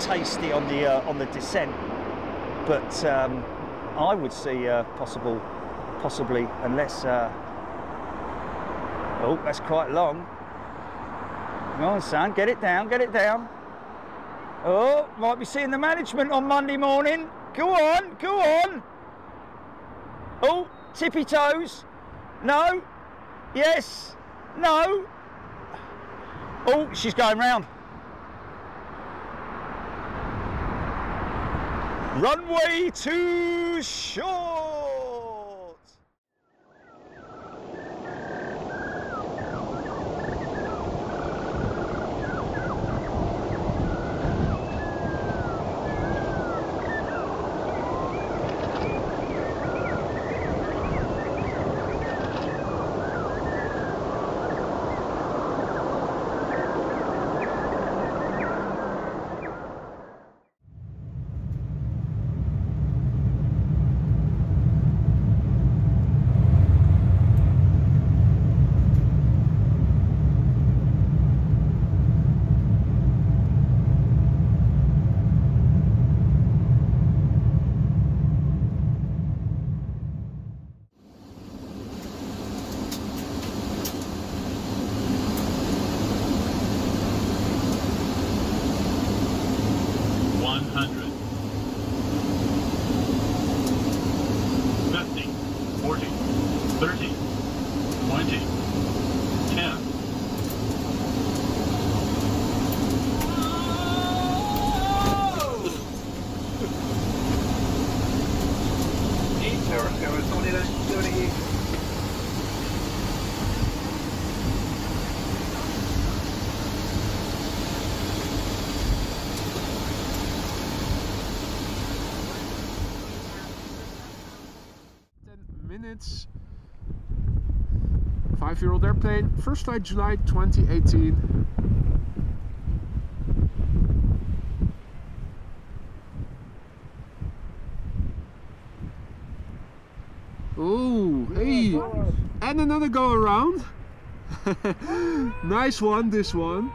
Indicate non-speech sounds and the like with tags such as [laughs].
tasty on the uh, on the descent, but um, I would see uh, possible, possibly, unless. Uh, oh, that's quite long. Come on, son, get it down, get it down. Oh, might be seeing the management on Monday morning. Go on, go on. Oh, tippy toes. No. Yes. No. Oh, she's going round. Runway to shore! 100. 50, 40, 30, minutes. Five-year-old airplane. First flight July 2018. Oh, hey, and another go around. [laughs] nice one, this one.